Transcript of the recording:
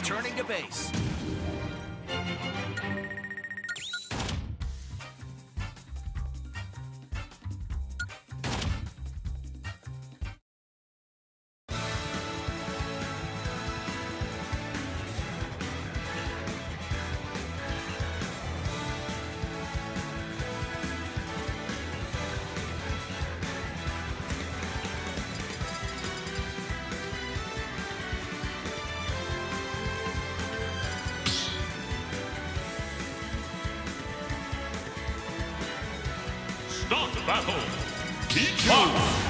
returning to base. Battle. Beat